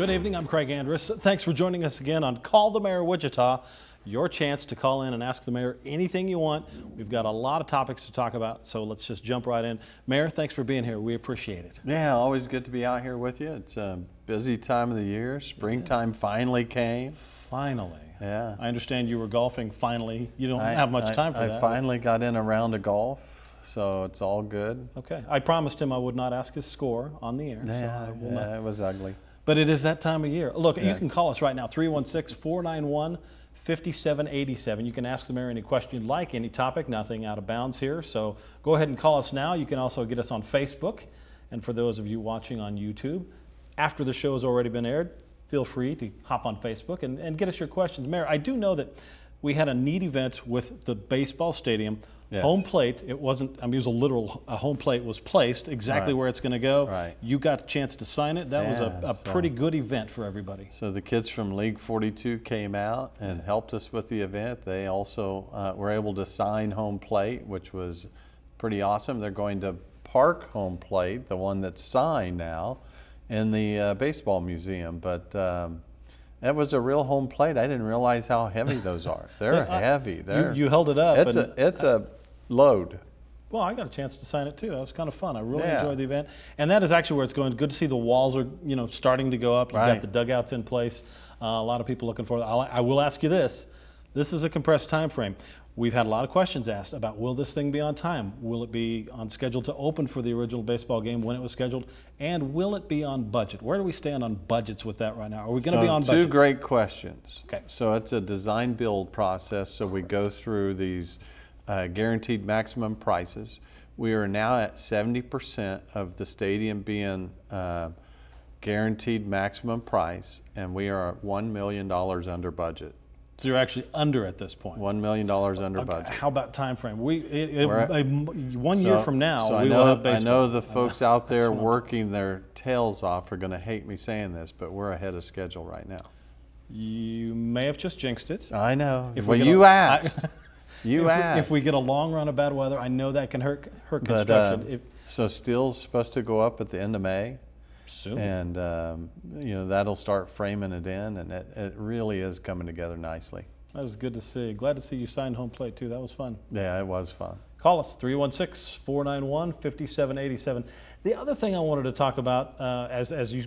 Good evening. I'm Craig Andrus. Thanks for joining us again on Call the Mayor Wichita. Your chance to call in and ask the mayor anything you want. We've got a lot of topics to talk about, so let's just jump right in. Mayor, thanks for being here. We appreciate it. Yeah, always good to be out here with you. It's a busy time of the year. Springtime finally came. Finally. Yeah. I understand you were golfing finally. You don't I- have much I- time for I that. I finally got in a round of golf, so it's all good. Okay. I promised him I would not ask his score on the air. so Yeah, I will not. yeah, it was ugly. But it is that time of year. Look, you can call us right now, 316 491 5787. You can ask the mayor any question you'd like, any topic, nothing out of bounds here. So go ahead and call us now. You can also get us on Facebook. And for those of you watching on YouTube, after the show has already been aired, feel free to hop on Facebook and, and get us your questions. Mayor, I do know that we had a neat event with the baseball stadium. Yes. Home plate, it wasn't, I mean, it was a literal, a home plate was placed exactly Right. where it's going to go. Right. You got a chance to sign it. That was a, a so- pretty good event for everybody. So the kids from League 42 came out and helped us with the event. They also uh, were able to sign home plate, which was pretty awesome. They're going to park home plate, the one that's signed now, in the uh, baseball museum. But um, that was a real home plate. I didn't realize how heavy those are. They're I- heavy. They're, you held it up It's a it's a load. Well, I got a chance to sign it too. That was kind of fun. I really Yeah. enjoyed the event, and that is actually where it's going. Good to see the walls are, you know, starting to go up. You've got the dugouts in place. Uh, a lot of people looking for. I'll, I will ask you this: This is a compressed time frame. We've had a lot of questions asked about will this thing be on time? Will it be on schedule to open for the original baseball game when it was scheduled? And will it be on budget? Where do we stand on budgets with that right now? Are we going to So be on two budget? great questions. Okay. So it's a design build process. So we go through these uh, guaranteed maximum prices. We are now at 70% of the stadium being uh, guaranteed maximum price, and we are $1 million under budget. so you're actually under at this point. $1 million under Okay, budget. How about time frame? We it, it, at- a- one year from now so I know, will have I know the folks out there working their tails off are going to hate me saying this, but we're ahead of schedule right now. You may have just jinxed it. I know. If well, you asked. you if, asked. We, if we get a long run of bad weather, I know that can hurt hurt But, construction. uh, if, so steel's supposed to go up at the end of May, soon. and um, you know that'll start framing it in, and it, it really is coming together nicely. that was good to see. Glad to see you signed home plate too. That was fun. Yeah, it was fun. Call us 316 491 5787. The other thing I wanted to talk about uh, as, as you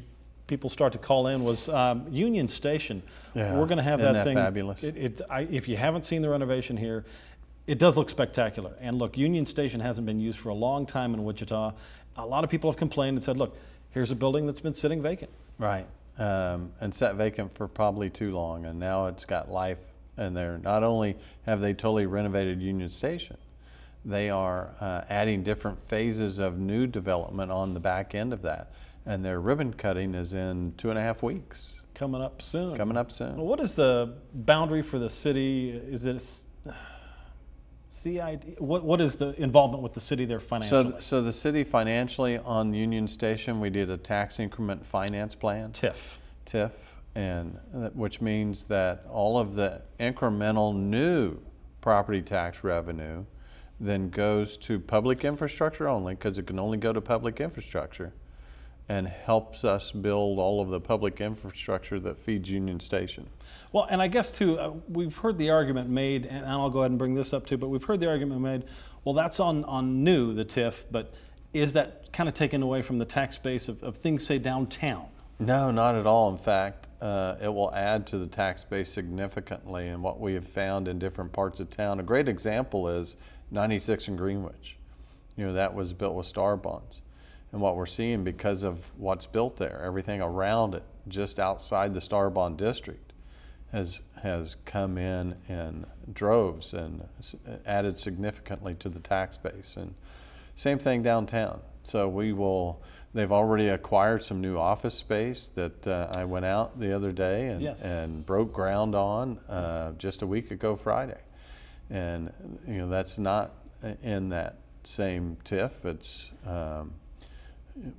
people start to call in was um, Union Station. Yeah, We're going to have isn't that, that thing. fabulous? It, it, I, if you haven't seen the renovation here, it does look spectacular. And look, Union Station hasn't been used for a long time in Wichita. A lot of people have complained and said, look, here's a building that's been sitting vacant. Right. Um, and sat vacant for probably too long, and now it's got life. And they're not only have they totally renovated Union Station, they are uh, adding different phases of new development on the back end of that. And their ribbon cutting is in two and a half weeks. Coming up soon. Coming up soon. What is the boundary for the city? Is it CID? What, what is the involvement with the city there financially? So, so the city financially on Union Station, we did a tax increment finance plan, TIF. TIF, and that- which means that all of the incremental new property tax revenue then goes to public infrastructure only, because it can only go to public infrastructure, and helps us build all of the public infrastructure that feeds Union Station. Well, and I guess too, uh, we've heard the argument made, and I'll go ahead and bring this up too, but we've heard the argument made, well, that's on, on new, the TIF, but is that kind of taken away from the tax base of, of things, say, downtown? No, not at all. In fact, uh, it will add to the tax base significantly. And what we have found in different parts of town, a great example is 96 in Greenwich. You know, that was built with star bonds. And what we're seeing because of what's built there, everything around it, just outside the Starbond district, has, has come in in droves and added significantly to the tax base. And same thing downtown. So we will, they've already acquired some new office space that uh, I went out the other day and, Yes. and broke ground on uh, just a week ago Friday. And, you know, that's not in that same TIF. It's, um,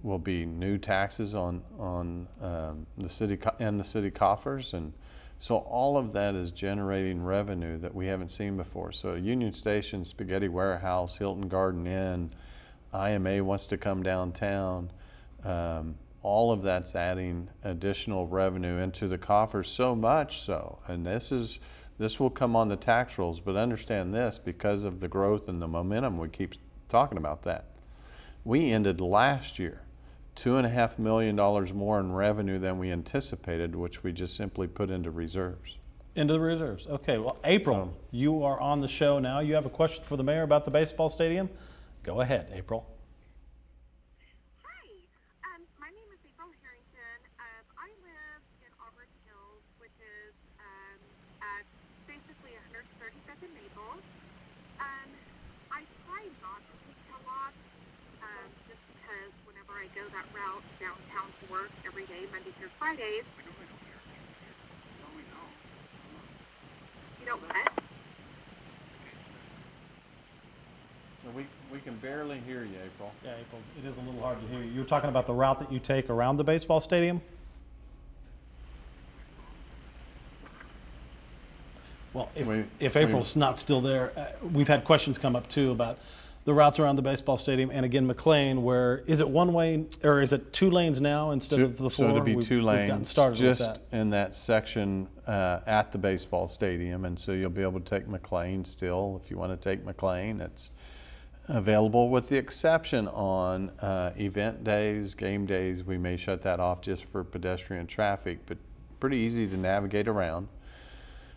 will be new taxes on, on um, the city and the city coffers. And so all of that is generating revenue that we haven't seen before. So Union Station, Spaghetti Warehouse, Hilton Garden Inn, IMA wants to come downtown. Um, all of that's adding additional revenue into the coffers so much so and this is this will come on the tax rolls but understand this because of the growth and the momentum we keep talking about that we ended last year two and a half million dollars more in revenue than we anticipated which we just simply put into reserves Into the reserves. Okay, well, April, So- you are on the show now. You have a question for the mayor about the baseball stadium? Go ahead, April. Hi, um, my name is April Harrington. Um, I live in Auburn Hills, which is um, at basically 132nd Maple. Um, I try not to take Kellogg um, just because whenever I go that route downtown to work every day, Monday through Fridays. You know what? so we, we can barely hear you april Yeah, April, it is a little hard to hear you. You're talking about the route that you take around the baseball stadium? Well, if, We- if we- April's not still there, uh, we've had questions come up too about the routes around the baseball stadium and again McLean, where is it one way or is it two lanes now instead Two- of the four? So it'd be We've- two lanes, just that. in that section uh, at the baseball stadium, and so you'll be able to take McLean still. If you want to take McLean, it's available with the exception on uh, event days, game days, we may shut that off just for pedestrian traffic, but pretty easy to navigate around.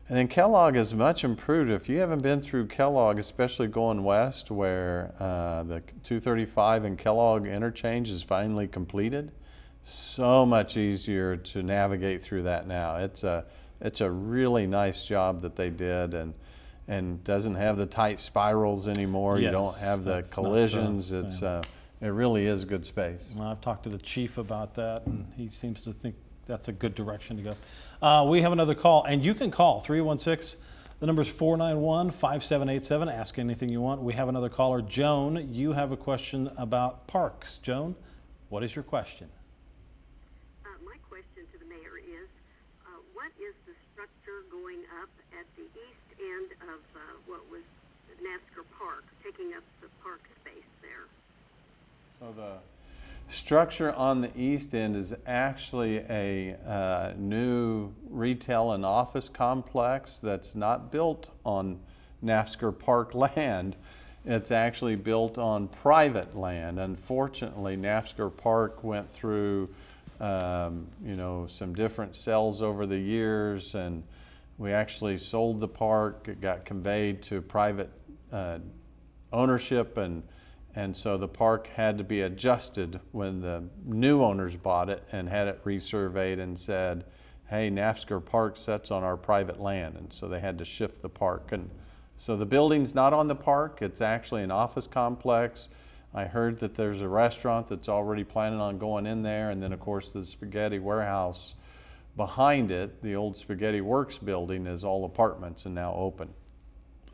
And then Kellogg is much improved. If you haven't been through Kellogg, especially going west where uh, the 235 and Kellogg interchange is finally completed, so much easier to navigate through that now. It's a, it's a really nice job that they did and, and doesn't have the tight spirals anymore. you don't have the collisions. It's, uh, it really is good space. Well, I've talked to the chief about that, and he seems to think that's a good direction to go. Uh, we have another call, and you can call 316. The number is 491 5787. Ask anything you want. We have another caller. Joan, you have a question about parks. Joan, what is your question? Uh, my question to the mayor is, uh, what is the structure going up at the east end of uh, what was Naftzger Park, taking up the park space there? So the structure on the east end is actually a uh, new retail and office complex that's not built on Naftzger Park land. It's actually built on private land. Unfortunately, Naftzger Park went through, um, you know, some different sales over the years, and we actually sold the park. It got conveyed to private uh, ownership and and so the park had to be adjusted when the new owners bought it and had it resurveyed and said, hey, Naftzger Park sets on our private land. And so they had to shift the park. And so the building's not on the park, it's actually an office complex. I heard that there's a restaurant that's already planning on going in there. And then, of course, the spaghetti warehouse behind it, the old Spaghetti Works building, is all apartments and now open.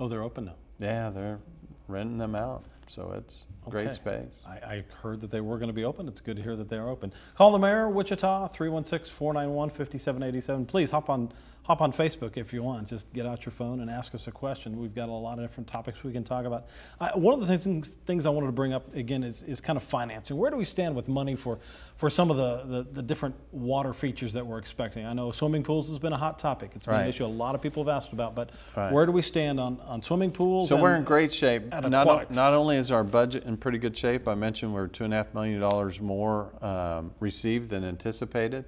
Oh, they're open now. Yeah, they're renting them out. So it's great Okay. space. I, I heard that they were going to be open. It's good to hear that they are open. Call the mayor, Wichita, 316-491-5787. Please hop on hop on Facebook if you want. Just get out your phone and ask us a question. We've got a lot of different topics we can talk about. I, one of the things things I wanted to bring up again is, is kind of financing. Where do we stand with money for for some of the, the, the different water features that we're expecting? I know swimming pools has been a hot topic. It's been an issue a lot of people have asked about. But Right. where do we stand on, on swimming pools? So we're in great shape. Not, not only is our budget in pretty good shape, I mentioned we're two and a half million dollars more um, received than anticipated,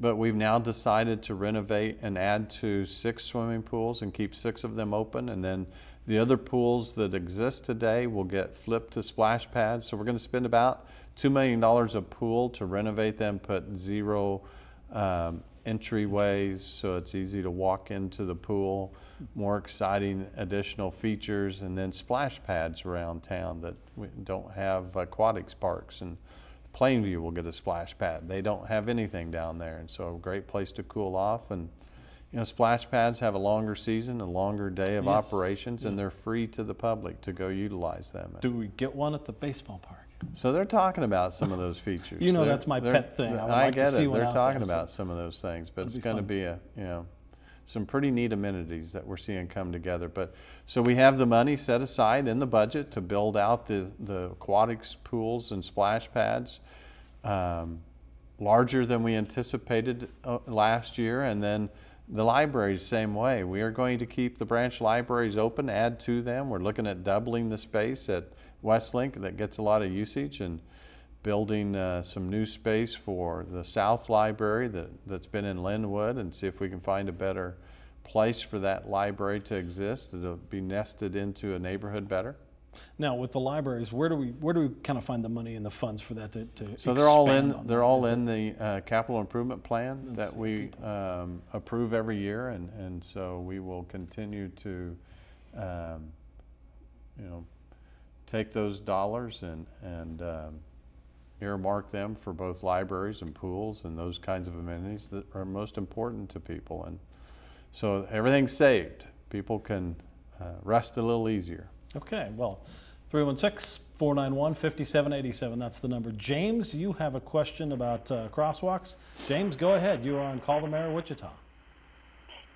but we've now decided to renovate and add to six swimming pools and keep six of them open. And then the other pools that exist today will get flipped to splash pads. So we're going to spend about $2 million a pool to renovate them, put zero um, entryways so it's easy to walk into the pool, more exciting additional features, and then splash pads around town that we don't have aquatics parks. And Plainview will get a splash pad. They don't have anything down there, and so a great place to cool off. And you know, splash pads have a longer season, a longer day of Yes. operations, and they're free to the public to go utilize them. Do we get one at the baseball park? So they're talking about some of those features. You know They're- that's my pet thing. I I like get it. They're talking there, so- about some of those things, but it's going to be a you know some pretty neat amenities that we're seeing come together. But so we have the money set aside in the budget to build out the the aquatics pools and splash pads. Um, larger than we anticipated uh, last year, and then the libraries same way. We are going to keep the branch libraries open, add to them. We're looking at doubling the space at Westlink that gets a lot of usage and building uh, some new space for the South Library that, that's been in Linwood and see if we can find a better place for that library to exist that'll be nested into a neighborhood better. Now, with the libraries, where do we where do we kind of find the money and the funds for that to, to So they're all in, they're all in the uh, capital improvement plan That's that we um, approve every year, and, and so we will continue to, um, you know, take those dollars and, and um, earmark them for both libraries and pools and those kinds of amenities that are most important to people. And so everything's saved. People can uh, rest a little easier. Okay, well, 316 491 5787. That's the number. James, you have a question about uh, crosswalks. James, go ahead. You are on Call the Mayor Wichita.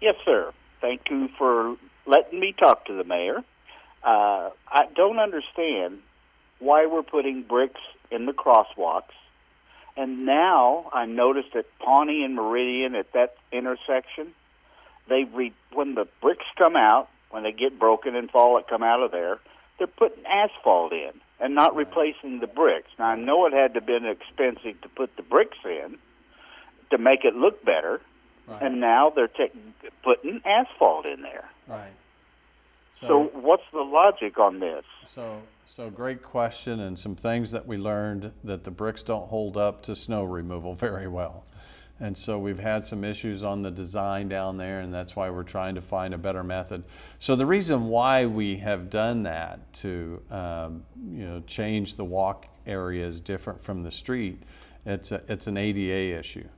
Yes, sir. Thank you for letting me talk to the mayor. Uh, I don't understand why we're putting bricks in the crosswalks. And now I noticed at Pawnee and Meridian at that intersection, they re- when the bricks come out, when they get broken and fall that come out of there, they're putting asphalt in and not replacing the bricks. Now I know it had to been expensive to put the bricks in to make it look better, and now they're ta- putting asphalt in there. Right. So what's the logic on this? So, so great question, and some things that we learned that the bricks don't hold up to snow removal very well. And so we've had some issues on the design down there, and that's why we're trying to find a better method. So the reason why we have done that to, um, you know, change the walk areas different from the street, it's a, it's an ADA issue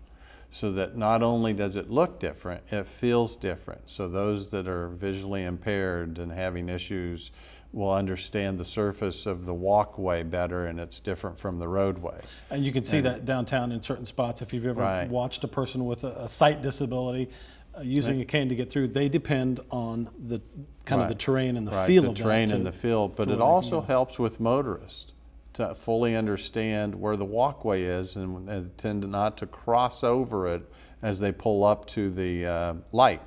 so that not only does it look different, it feels different. So those that are visually impaired and having issues will understand the surface of the walkway better and it's different from the roadway. And you can see that downtown in certain spots. If you've ever Right. watched a person with a, a sight disability uh, using a cane to get through, they depend on the kind of the terrain and the Right, feel the of terrain that. and the feel, but it where they can also go. helps with motorists to fully understand where the walkway is and, and tend not to cross over it as they pull up to the uh, light.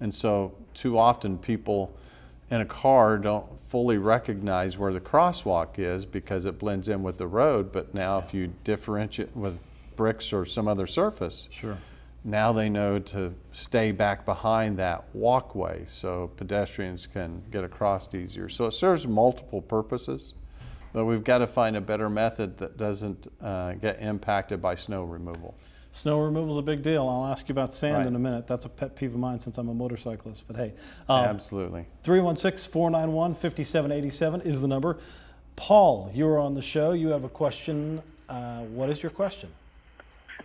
And so, too often, people in a car don't fully recognize where the crosswalk is because it blends in with the road. But now, if you differentiate with bricks or some other surface, Sure. now they know to stay back behind that walkway so pedestrians can get across easier. So it serves multiple purposes, but we've got to find a better method that doesn't uh, get impacted by snow removal. Snow removal is a big deal. I'll ask you about sand Right. in a minute. That's a pet peeve of mine since I'm a motorcyclist. But hey, um, Absolutely. 316 491 5787 is the number. Paul, you are on the show. You have a question. Uh, what is your question?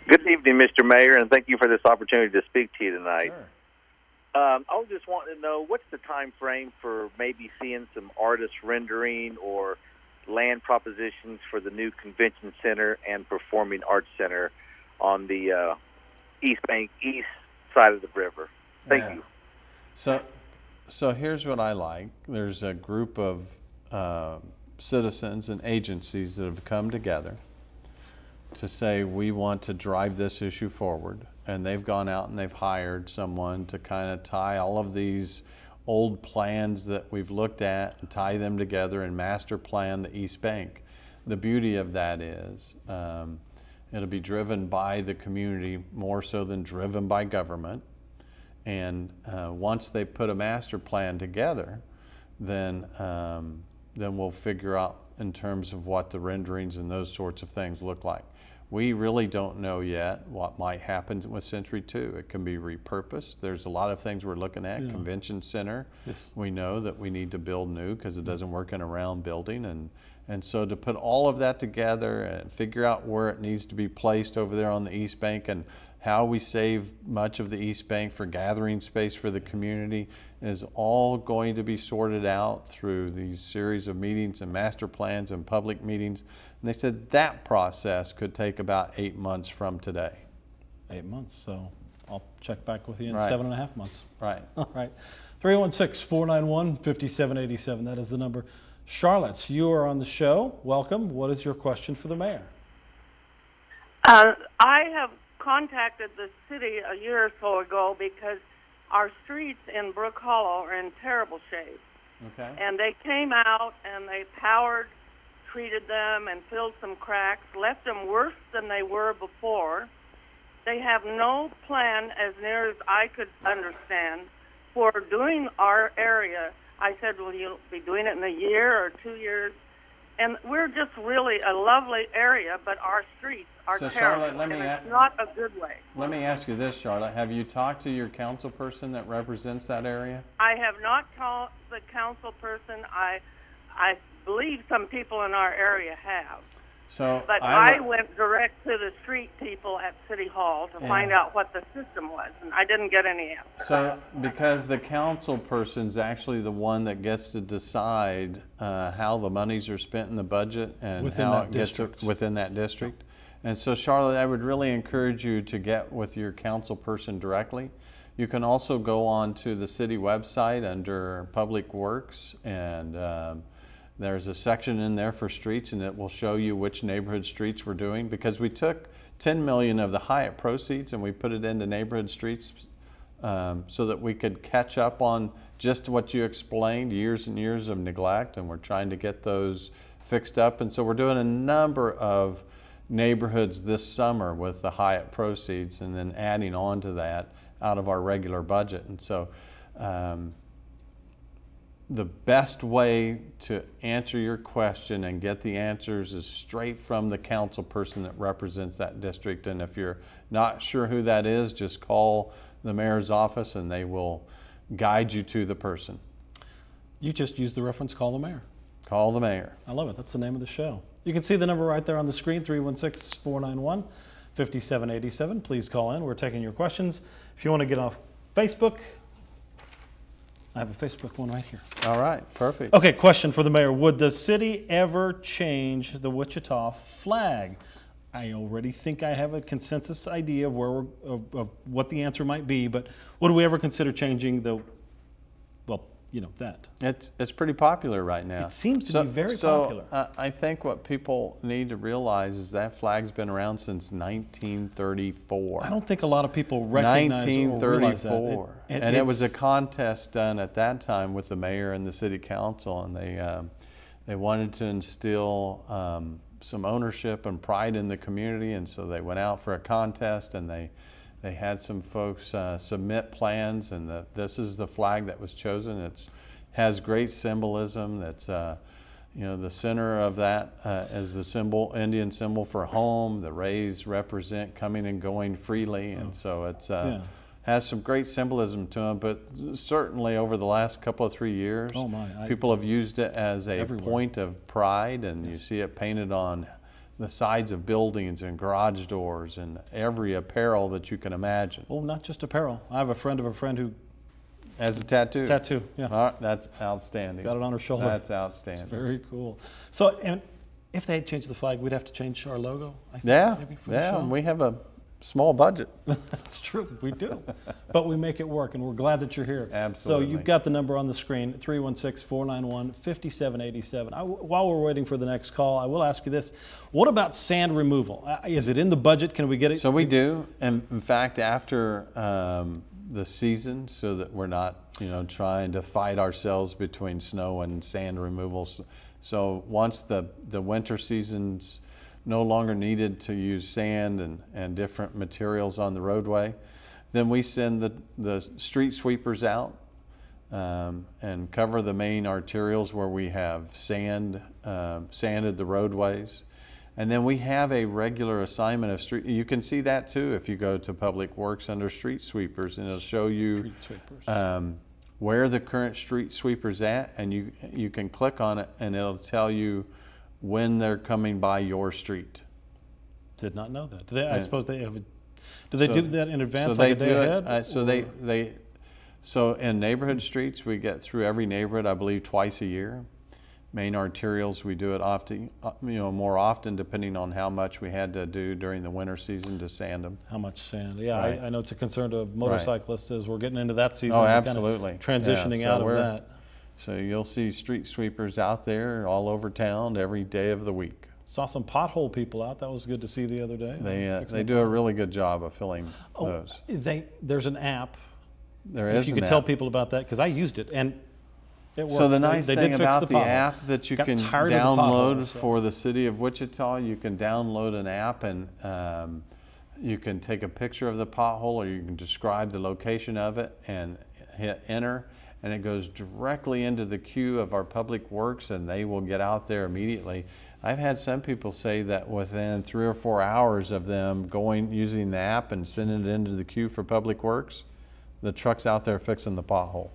Good evening, Mr. Mayor, and thank you for this opportunity to speak to you tonight. Um, I was just wanting to know what's the time frame for maybe seeing some artist rendering or land propositions for the new convention center and performing arts center on the uh, East Bank east side of the river. Thank Yeah. you. So, so here's what I like. There's a group of uh, citizens and agencies that have come together to say we want to drive this issue forward, and they've gone out and they've hired someone to kind of tie all of these old plans that we've looked at and tie them together and master plan the East Bank. The beauty of that is um, it'll be driven by the community more so than driven by government. And uh, once they put a master plan together, then um, then we'll figure out in terms of what the renderings and those sorts of things look like. We really don't know yet what might happen with Century 2. It can be repurposed. There's a lot of things we're looking at. Convention Center, Yes. we know that we need to build new because it doesn't work in a round building. And, and so to put all of that together and figure out where it needs to be placed over there on the East Bank and how we save much of the East Bank for gathering space for the community is all going to be sorted out through these series of meetings and master plans and public meetings. And they said that process could take about eight months from today. Eight months. So I'll check back with you in Right. seven and a half months. Right. All right. 316 491 5787. That is the number. Charlotte, you are on the show. Welcome. What is your question for the mayor? Uh, I have contacted the city a year or so ago because our streets in Brook Hollow are in terrible shape. Okay. And they came out and they powered, treated them, and filled some cracks, left them worse than they were before. They have no plan, as near as I could understand, for doing our area. I said, Will you be doing it in a year or two years? And we're just really a lovely area, but our streets are So, terrible. Charlotte, let me it's not a good way. Let me ask you this, Charlotte. Have you talked to your council person that represents that area? I have not called the council person. I, I believe some people in our area have. So But I I, went direct to the street people at City Hall to find out what the system was, and I didn't get any answer. So, because the council person's actually the one that gets to decide uh, how the monies are spent in the budget and Within how that it gets district. within that district. And so, Charlotte, I would really encourage you to get with your council person directly. You can also go on to the city website under Public Works, and um, there's a section in there for streets, and it will show you which neighborhood streets we're doing because we took 10 million of the Hyatt proceeds and we put it into neighborhood streets um, so that we could catch up on just what you explained years and years of neglect and we're trying to get those fixed up. And so we're doing a number of neighborhoods this summer with the Hyatt proceeds and then adding on to that out of our regular budget. And so um, the best way to answer your question and get the answers is straight from the council person that represents that district. And if you're not sure who that is, just call the mayor's office and they will guide you to the person. You just use the reference call the mayor. Call the mayor. I love it. That's the name of the show. You can see the number right there on the screen 316 491 5787. Please call in. We're taking your questions. If you want to get off Facebook, I have a Facebook one right here. All right, perfect. Okay, question for the mayor. Would the city ever change the Wichita flag? I already think I have a consensus idea of where we're, of, of what the answer might be, but would we ever consider changing the, well, you know, that? It's, it's pretty popular right now. It seems to so, be very so, popular. uh, I think what people need to realize is that flag's been around since 1934. I don't think a lot of people recognize or realize that. 1934. It- and it was a contest done at that time with the mayor and the city council, and they um, they wanted to instill um, some ownership and pride in the community, and so they went out for a contest, and they they had some folks uh, submit plans, and the, this is the flag that was chosen. It's has great symbolism. That's uh, you know, the center of that uh, is the symbol, Indian symbol for home. The rays represent coming and going freely, and so it's uh, Yeah. has some great symbolism to them. But certainly over the last couple of three years, Oh, my, I- people have used it as a Everywhere. point of pride, and you see it painted on the sides of buildings and garage doors and every apparel that you can imagine. Oh, not just apparel. I have a friend of a friend who As a tattoo. tattoo. Yeah, right, that's outstanding. got it on her shoulder. That's outstanding. Very cool. So, and if they had changed the flag, we'd have to change our logo. I think, Yeah, maybe for the yeah. We have a small budget. That's true. We do. but we make it work, and we're glad that you're here. Absolutely. So you've got the number on the screen 316 491 5787. While we're waiting for the next call, I will ask you this What about sand removal? Uh, Is it in the budget? Can we get it? So we do, and in fact, after um, the season, so that we're not, you know, trying to fight ourselves between snow and sand removal. So, so once the the winter season's no longer needed to use sand and, and different materials on the roadway, then we send the the street sweepers out um, and cover the main arterials where we have sand, um, sanded the roadways. And then we have a regular assignment of street, you can see that too if you go to Public Works under street sweepers and it'll show you um, where the current street sweeper's at and you, you can click on it and it'll tell you when they're coming by your street. Did not know that. Do they, I suppose they have. A, do they So- do that in advance, so like they a day do it, uh, so they, or- they, so in neighborhood streets, we get through every neighborhood, I believe, twice a year. Main arterials, we do it often, uh, you know, more often depending on how much we had to do during the winter season to sand them. How much sand? Yeah, Right. I, I know it's a concern to motorcyclists as we're getting into that season. Oh, absolutely. Yeah, Transitioning so out of that. So you'll see street sweepers out there all over town every day of the week. Saw some pothole people out. That was good to see the other day. They, uh, they the do a really good job of filling Oh, those. They, there's an app. There if you could tell people about that, because I used it and it worked. So the nice they thing did about the, pothole. app that you Got can of the download potholes, so- for the city of Wichita, you can download an app and um, you can take a picture of the pothole or you can describe the location of it and hit enter and it goes directly into the queue of our public works and they will get out there immediately. I've had some people say that within three or four hours of them going using the app and sending it into the queue for public works, the truck's out there fixing the pothole.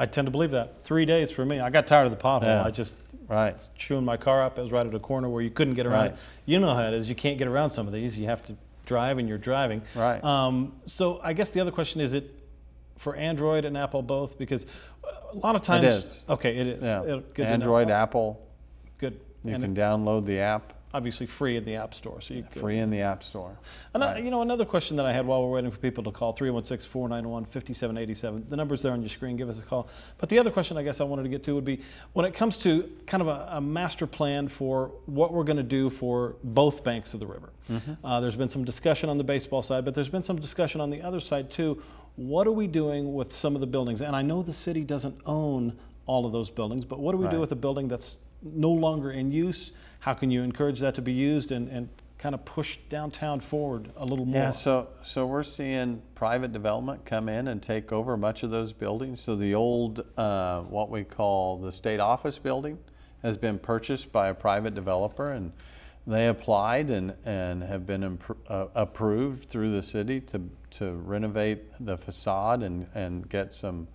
I tend to believe that. Three days for me. I got tired of the pothole. Yeah. I just Right. chewing my car up. It was right at a corner where you couldn't get around. Right. You know how it is. You can't get around some of these. You have to drive and you're driving. Right. Um, so I guess the other question is it for Android and Apple both? Because a lot of times. is. Okay, it is. Yeah. It- good. Android, Apple, Good. you and can download the app obviously free in the App Store. So you could- free in the App Store. Another, You know, another question that I had while we're waiting for people to call 316 491 5787. The number's there on your screen. Give us a call. But the other question I guess I wanted to get to would be when it comes to kind of a, a master plan for what we're going to do for both banks of the river. Uh, there's been some discussion on the baseball side, but there's been some discussion on the other side too. What are we doing with some of the buildings? And I know the city doesn't own all of those buildings, but what do we do with a building that's no longer in use? How can you encourage that to be used and, and kind of push downtown forward a little more? Yeah, so so we're seeing private development come in and take over much of those buildings. So the old, uh, what we call the state office building, has been purchased by a private developer, and they applied and and have been uh, approved through the city to to renovate the facade and and get some.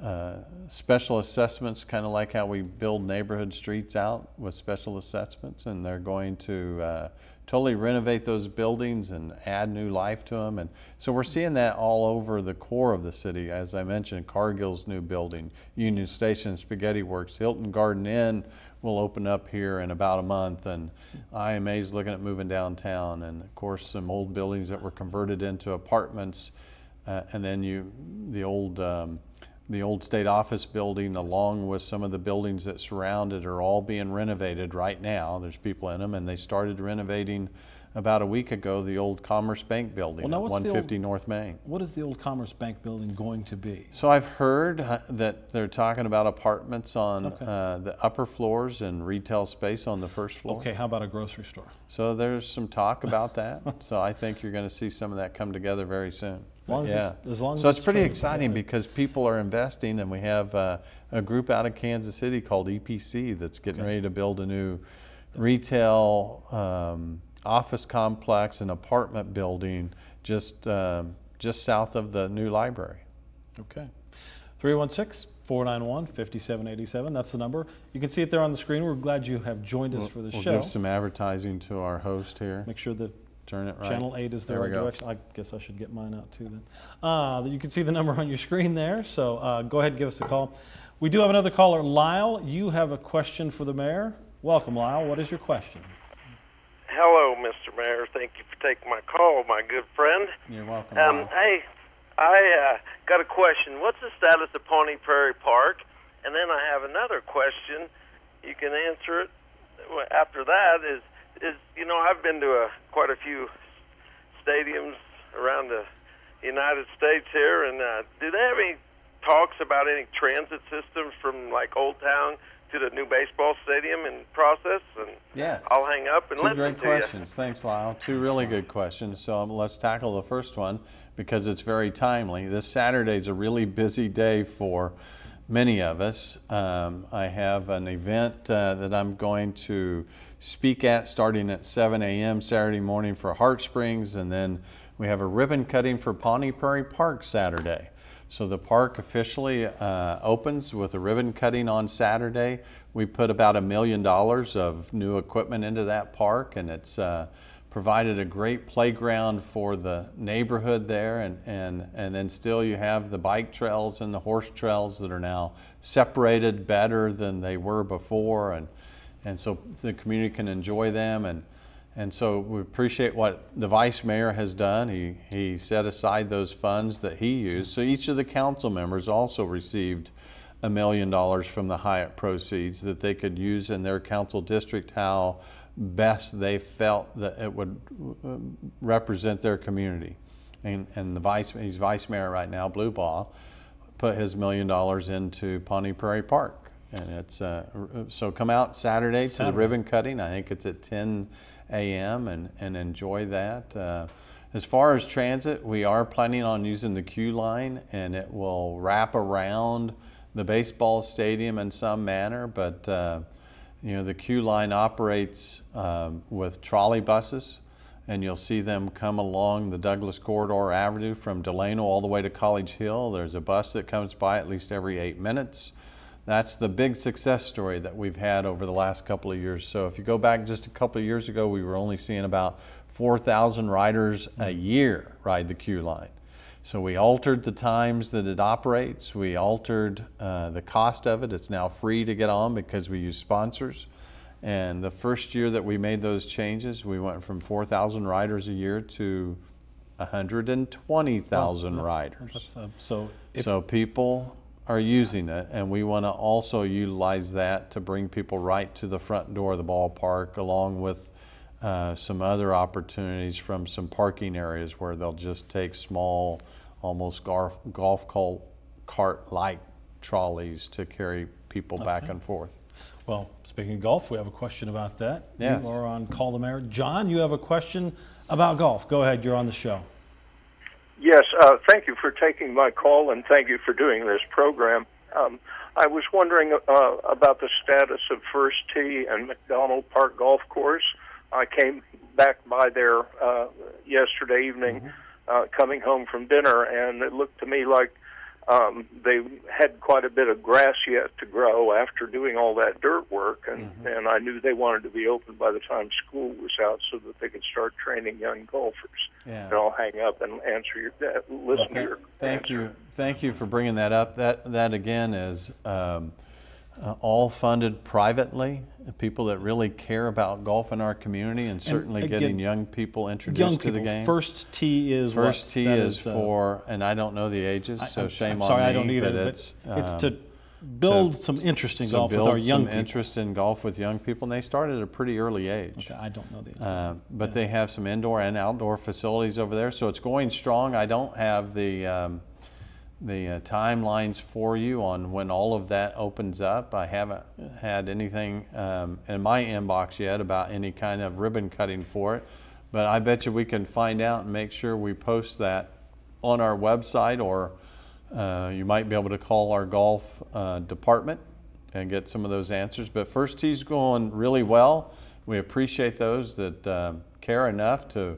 Uh, special assessments, kind of like how we build neighborhood streets out with special assessments, and they're going to uh, totally renovate those buildings and add new life to them. And so we're seeing that all over the core of the city. As I mentioned, Cargill's new building, Union Station, Spaghetti Works, Hilton Garden Inn will open up here in about a month, and IMA's looking at moving downtown, and of course some old buildings that were converted into apartments, uh, and then you the old. Um, the old state office building, along with some of the buildings that surround it, are all being renovated right now. There's people in them, and they started renovating about a week ago the old Commerce Bank building Well, now at what's the old- 150 North Main. What is the old Commerce Bank building going to be? So I've heard uh, that they're talking about apartments on Okay. uh, the upper floors and retail space on the first floor. Okay, how about a grocery store? So there's some talk about that. so I think you're going to see some of that come together very soon. As long as yeah. it's- as long as so it's it's pretty exciting because people are investing, and we have uh, a group out of Kansas City called EPC that's getting Okay. ready to build a new retail um, office complex and apartment building just um, just south of the new library. Okay. 316 491 5787. That's the number. You can see it there on the screen. We're glad you have joined us for the we'll show. give some advertising to our host here. Make sure the Turn it right. channel 8 is the There right direction. I guess I should get mine out too then. Uh, you can see the number on your screen there. So uh, go ahead and give us a call. We do have another caller. Lyle, you have a question for the mayor. Welcome, Lyle. What is your question? Hello, Mr. Mayor. Thank you for taking my call, my good friend. You're welcome. Um, hey, I uh, got a question. What's the status of Pawnee Prairie Park? And then I have another question. You can answer it. After that is is you know I've been to a, quite a few stadiums around the United States here, and uh, do they have any talks about any transit systems from like Old Town to the new baseball stadium in process? And Yes. I'll hang up and Two listen great to you. questions. Thanks, Lyle. Two really good questions. So um, let's tackle the first one because it's very timely. This Saturday is a really busy day for many of us. Um, I have an event uh, that I'm going to speak at starting at 7 a.m. Saturday morning for Heart Springs, and then we have a ribbon cutting for Pawnee Prairie Park Saturday. So the park officially uh, opens with a ribbon cutting on Saturday. We put about a million dollars of new equipment into that park, and it's uh, provided a great playground for the neighborhood there. And, and, and then still you have the bike trails and the horse trails that are now separated better than they were before, and and so the community can enjoy them and. And so we appreciate what the vice mayor has done. He, he set aside those funds that he used. So each of the council members also received a million dollars from the Hyatt proceeds that they could use in their council district how best they felt that it would uh, represent their community. And, and the vice, he's vice mayor right now, Blubaugh, put his million dollars into Pawnee Prairie Park. And it's, uh, so come out Saturday, Saturday to the ribbon cutting. I think it's at 10 a.m. and, and enjoy that. Uh, as far as transit, we are planning on using the Q line and it will wrap around the baseball stadium in some manner, but uh, you know the Q line operates um, with trolley buses, and you'll see them come along the Douglas Corridor Avenue from Delano all the way to College Hill. There's a bus that comes by at least every eight minutes. That's the big success story that we've had over the last couple of years. So if you go back just a couple of years ago, we were only seeing about 4,000 riders a year ride the Q line. So we altered the times that it operates. We altered uh, the cost of it. It's now free to get on because we use sponsors. And the first year that we made those changes, we went from 4,000 riders a year to 120,000 riders. Uh, so, so people are using it, and we want to also utilize that to bring people right to the front door of the ballpark, along with uh, some other opportunities from some parking areas where they'll just take small, almost golf, golf cart-like trolleys to carry people okay. back and forth. Well, speaking of golf, we have a question about that. Yes. You are on Call the Mayor. John, you have a question about golf. Go ahead, you're on the show. Yes, uh, thank you for taking my call and thank you for doing this program. Um, I was wondering uh, about the status of First Tee and MacDonald Park Golf Course. I came back by there uh, yesterday evening, mm-hmm. uh, coming home from dinner, and it looked to me like um, they had quite a bit of grass yet to grow after doing all that dirt work, and mm-hmm. and I knew they wanted to be open by the time school was out so that they could start training young golfers. Yeah. And I'll hang up and answer your uh, listen well, th- to your. Thank answer. you, thank you for bringing that up. That that again is. Um, uh, all funded privately. People that really care about golf in our community, and certainly and again, getting young people introduced young people, to the game. First tee is first what? tee is, is uh, for, and I don't know the ages, so I, shame I'm on sorry, me. I don't either. But it's um, it's to build some interest in golf with our young some interest in golf with young people, and they start at a pretty early age. Okay, I don't know the. Uh, but yeah. they have some indoor and outdoor facilities over there, so it's going strong. I don't have the um, the uh, timelines for you on when all of that opens up. I haven't had anything um, in my inbox yet about any kind of ribbon cutting for it, but I bet you we can find out and make sure we post that on our website or uh, you might be able to call our golf uh, department and get some of those answers. But first tee's going really well. We appreciate those that uh, care enough to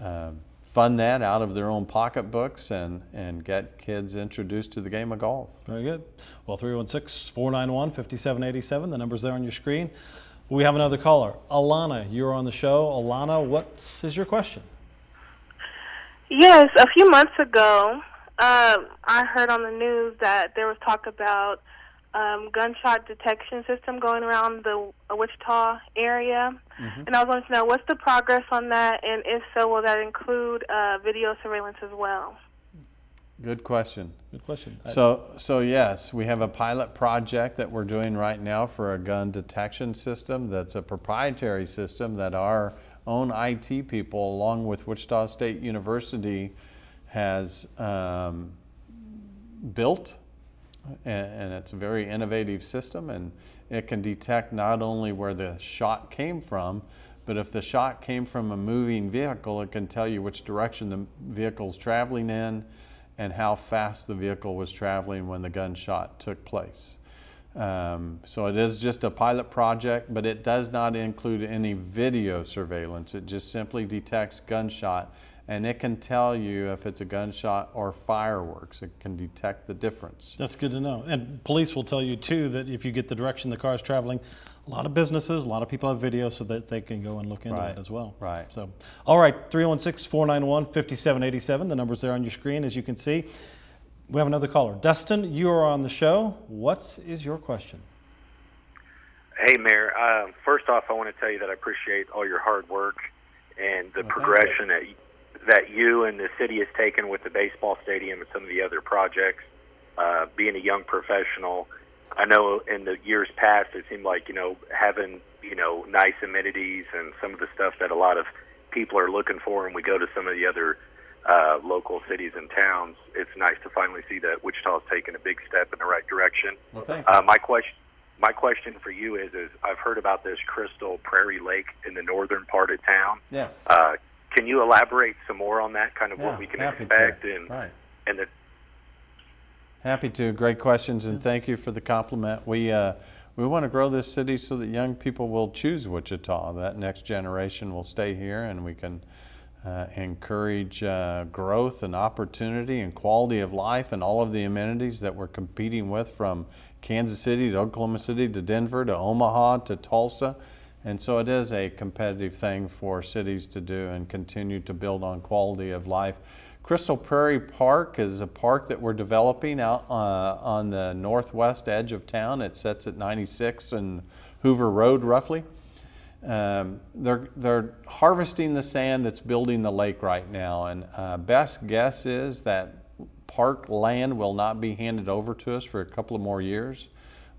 um, fund that out of their own pocketbooks and, and get kids introduced to the game of golf. Very good. Well, 316 491 5787, the number's there on your screen. We have another caller. Alana, you're on the show. Alana, what is your question? Yes, a few months ago, uh, I heard on the news that there was talk about um, gunshot detection system going around the uh, Wichita area, mm-hmm. and I was wanting to know what's the progress on that, and if so, will that include uh, video surveillance as well? Good question. Good question. So, so yes, we have a pilot project that we're doing right now for a gun detection system. That's a proprietary system that our own IT people, along with Wichita State University, has um, built and, it's a very innovative system and it can detect not only where the shot came from, but if the shot came from a moving vehicle, it can tell you which direction the vehicle's traveling in and how fast the vehicle was traveling when the gunshot took place. Um, so it is just a pilot project, but it does not include any video surveillance. It just simply detects gunshot and it can tell you if it's a gunshot or fireworks. It can detect the difference. That's good to know. And police will tell you too that if you get the direction the car is traveling, a lot of businesses, a lot of people have video so that they can go and look into right. that as well. Right. So, all right, 316 491 5787. The number's there on your screen as you can see. We have another caller. Dustin, you are on the show. What is your question? Hey, Mayor. Uh, first off, I want to tell you that I appreciate all your hard work and the well, progression that that you and the city has taken with the baseball stadium and some of the other projects. uh, being a young professional, I know in the years past it seemed like you know having you know nice amenities and some of the stuff that a lot of people are looking for, and we go to some of the other uh, local cities and towns. It's nice to finally see that Wichita's taking a big step in the right direction. Well, thank you. Uh, my question, my question for you is: is I've heard about this Crystal Prairie Lake in the northern part of town. Yes. Uh, can you elaborate some more on that? Kind of Yeah, what we can happy to. expect and Right. and the Happy to. Great questions, and thank you for the compliment. We uh, we want to grow this city so that young people will choose Wichita. That next generation will stay here, and we can uh, encourage uh, growth and opportunity and quality of life and all of the amenities that we're competing with from Kansas City to Oklahoma City to Denver to Omaha to Tulsa. And so it is a competitive thing for cities to do and continue to build on quality of life. Crystal Prairie Park is a park that we're developing out uh, on the northwest edge of town. It sits at 96 and Hoover Road, roughly. Um, they're, they're harvesting the sand that's building the lake right now, and uh, best guess is that park land will not be handed over to us for a couple of more years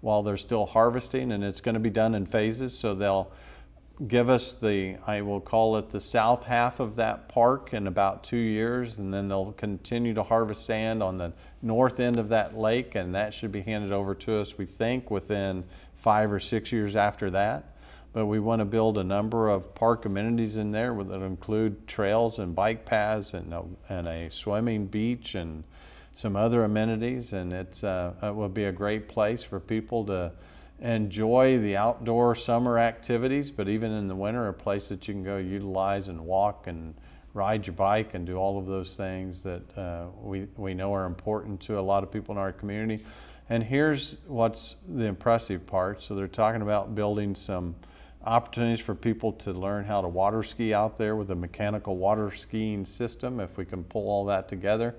while they're still harvesting, and it's going to be done in phases. So they'll give us the, I will call it the south half of that park in about two years, and then they'll continue to harvest sand on the north end of that lake, and that should be handed over to us, we think, within five or six years after that. But we want to build a number of park amenities in there that include trails and bike paths and a, and a swimming beach and some other amenities, and it's uh, it will be a great place for people to enjoy the outdoor summer activities, but even in the winter, a place that you can go utilize and walk and ride your bike and do all of those things that uh, we, we know are important to a lot of people in our community. And here's what's the impressive part. So they're talking about building some opportunities for people to learn how to water ski out there with a mechanical water skiing system if we can pull all that together.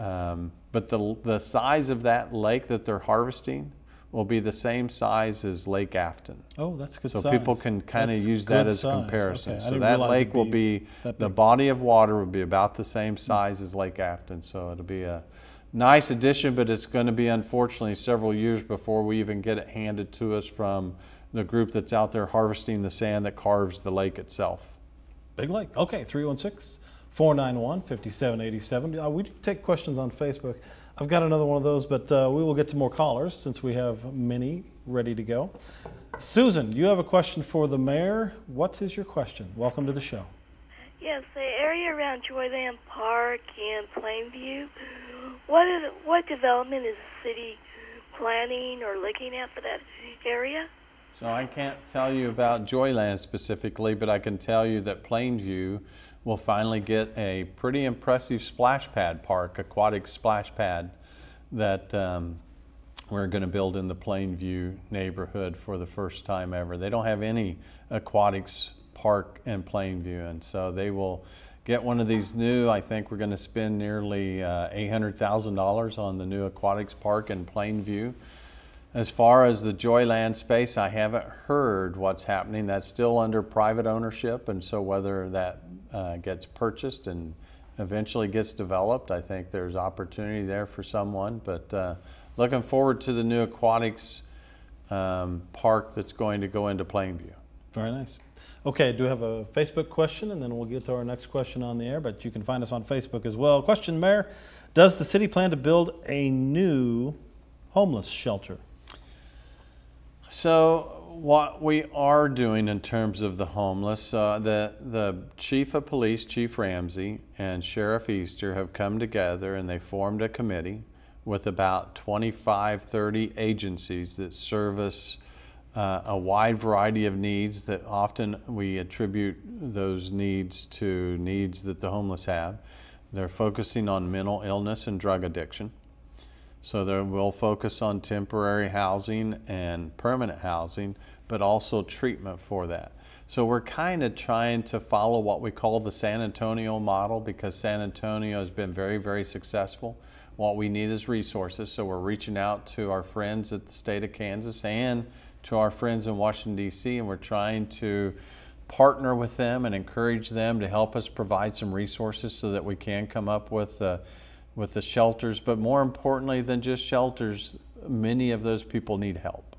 Um, but the, the size of that lake that they're harvesting will be the same size as Lake Afton. Oh, that's good So size. people can kind of use that as a size. comparison. Okay, So that lake it'd will be be, the body of water will be about the same size as Lake Afton. So it'll be a nice addition, but it's going to be unfortunately several years before we even get it handed to us from the group that's out there harvesting the sand that carves the lake itself. Big Lake. Okay, 316 491 5787. Uh, We do take questions on Facebook. I've got another one of those, but uh, we will get to more callers since we have many ready to go. Susan, you have a question for the mayor. What is your question? Welcome to the show. Yes, the area around Joyland Park and Plainview. What is what development is the city planning or looking at for that area? So I can't tell you about Joyland specifically, but I can tell you that Plainview will finally get a pretty impressive splash pad park, aquatic splash pad that um, we're going to build in the Plainview neighborhood for the first time ever. They don't have any aquatics park in Plainview, and so they will get one of these new. I think we're going to spend nearly uh, $800,000 on the new aquatics park in Plainview. As far as the Joyland space, I haven't heard what's happening. That's still under private ownership, and so whether that uh, gets purchased and eventually gets developed, I think there's opportunity there for someone. But uh, looking forward to the new aquatics um, park that's going to go into Plainview. Very nice. Okay, do we have a Facebook question, and then we'll get to our next question on the air, but you can find us on Facebook as well. Question, Mayor Does the city plan to build a new homeless shelter? So what we are doing in terms of the homeless, uh, the the chief of police, Chief Ramsay, and Sheriff Easter have come together and they formed a committee with about 25, 30 agencies that service uh, a wide variety of needs that often we attribute those needs to needs that the homeless have. They're focusing on mental illness and drug addiction. So they will focus on temporary housing and permanent housing, but also treatment for that. So we're kind of trying to follow what we call the San Antonio model because San Antonio has been very, very successful. What we need is resources. So we're reaching out to our friends at the state of Kansas and to our friends in Washington, D.C., and we're trying to partner with them and encourage them to help us provide some resources so that we can come up with uh, with the shelters, but more importantly than just shelters, many of those people need help.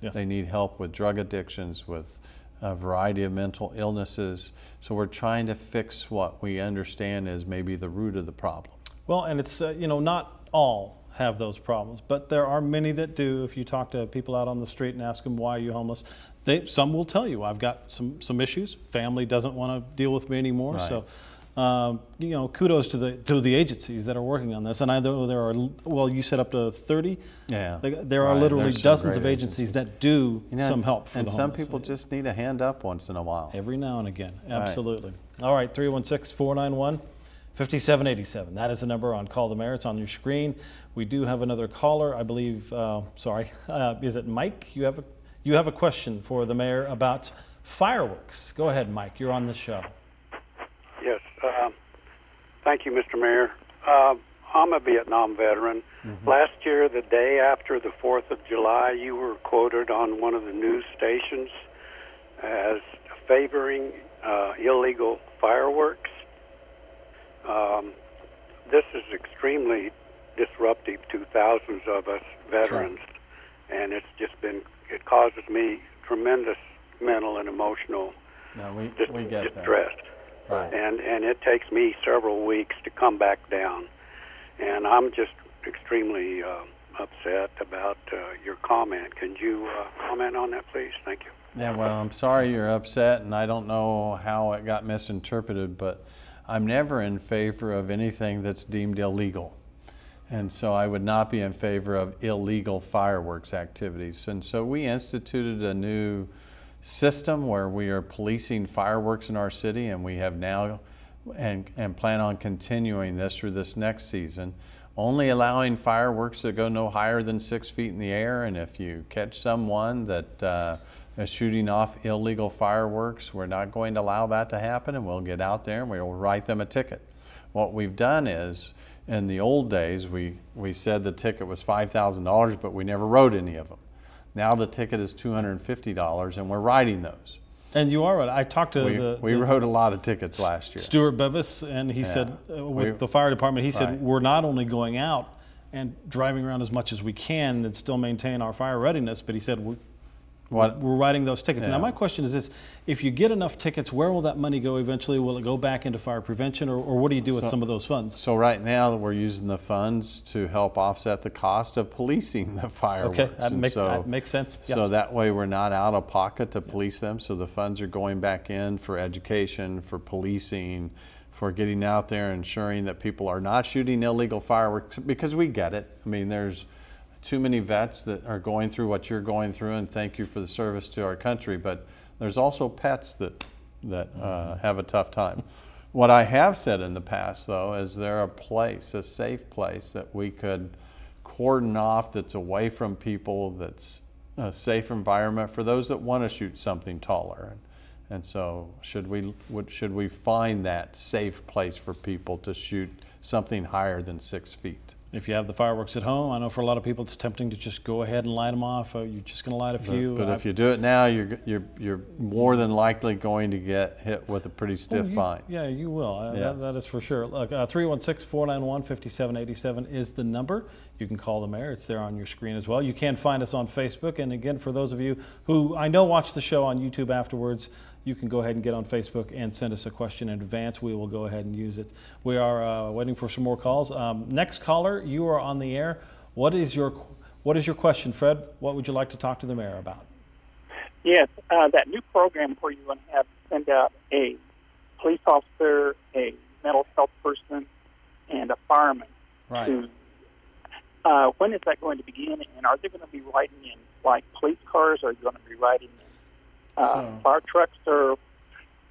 Yes. They need help with drug addictions, with a variety of mental illnesses. So we're trying to fix what we understand is maybe the root of the problem. Well, and it's, uh, you know, not all have those problems, but there are many that do. If you talk to people out on the street and ask them, why are you homeless? They, some will tell you, I've got some, some issues. Family doesn't want to deal with me anymore. Right. So, um, you know, kudos to the, to the agencies that are working on this. And I know there are, well, you said up to 30. Yeah. There- are Right, literally there's dozens of great agencies that do You know, some help for and the some homeless. people just need a hand up once in a while. Every now and again, absolutely. All right, 316 491 5787. That is the number on Call the Mayor. It's on your screen. We do have another caller, I believe. Uh, sorry, uh, is it Mike? You have, a, you have a question for the mayor about fireworks. Go ahead, Mike. You're on the show. Um, thank you, Mr. Mayor. Um, I'm a Vietnam veteran. Last year, the day after the 4th of July, you were quoted on one of the news stations as favoring uh, illegal fireworks. Um, this is extremely disruptive to thousands of us veterans, and it's just been, it causes me tremendous mental and emotional No, we, dis- we get that. Right. and and it takes me several weeks to come back down, and I'm just extremely uh, upset about uh, your comment. Can you uh, comment on that, please? Thank you. Yeah, well, I'm sorry you're upset, and I don't know how it got misinterpreted, but I'm never in favor of anything that's deemed illegal. And so I would not be in favor of illegal fireworks activities. And so we instituted a new system where we are policing fireworks in our city, and we have now and, and plan on continuing this through this next season. Only allowing fireworks that go no higher than six feet in the air, and if you catch someone that uh, is shooting off illegal fireworks, we're not going to allow that to happen, and we'll get out there and we'll write them a ticket. What we've done is, in the old days, we, we said the ticket was $5,000, but we never wrote any of them. Now the ticket is $250, and we're writing those. And you are right. I talked to We, the, we the wrote a lot of tickets last year. Stuart Bevis, and he Yeah. said uh, with We- the fire department, he said Right. we're not only going out and driving around as much as we can and still maintain our fire readiness, but he said we, What- we're writing those tickets. Now my question is this: If you get enough tickets, where will that money go eventually? Will it go back into fire prevention, or, or what do you do with So- some of those funds? So right now, we're using the funds to help offset the cost of policing the fireworks. Okay, that make- so- that makes sense. So that way, we're not out of pocket to police them, so the funds are going back in for education, for policing, for getting out there, ensuring that people are not shooting illegal fireworks, because we get it. I mean, there's too many vets that are going through what you're going through, and thank you for the service to our country, but there's also pets that, that uh, have a tough time. What I have said in the past, though, is there a place, a safe place that we could cordon off that's away from people, that's a safe environment for those that want to shoot something taller? And, and so, should we, would, should we find that safe place for people to shoot something higher than six feet? If you have the fireworks at home, I know for a lot of people it's tempting to just go ahead and light them off. Uh, you're just going to light a few. But I've- if you do it now, you're, you're, you're more than likely going to get hit with a pretty Oh, stiff you- fine. Yeah, you will. Uh, Yes. that, that is for sure. Look, uh, 316 491 5787 is the number. You can call the mayor. It's there on your screen as well. You can find us on Facebook. And again, for those of you who I know watch the show on YouTube afterwards, you can go ahead and get on Facebook and send us a question in advance. We will go ahead and use it. We are uh, waiting for some more calls. Um, next caller, you are on the air. What is your what is your question, Fred? What would you like to talk to the mayor about? Yes, uh, that new program where you're going to have send out a police officer, a mental health person, and a fireman. Right. To, uh, when is that going to begin? And are they going to be riding in like police cars? Or are you going to be riding in uh, So- fire trucks? Or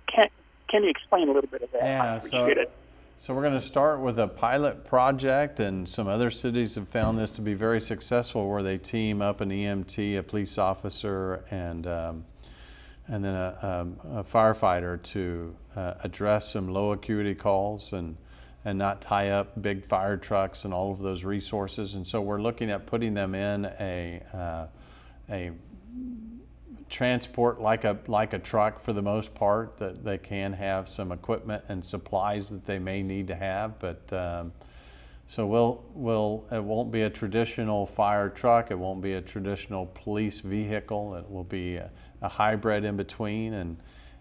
can can you explain a little bit of that? Yeah, so, it. so we're going to start with a pilot project, and some other cities have found this to be very successful, where they team up an EMT, a police officer, and um, and then a, um, a firefighter to uh, address some low acuity calls and and not tie up big fire trucks and all of those resources. And so we're looking at putting them in a uh, a transport like a like a truck for the most part that they can have some equipment and supplies that they may need to have but um, So we'll, we'll, it won't be a traditional fire truck, it won't be a traditional police vehicle, it will be a, a hybrid in between. And,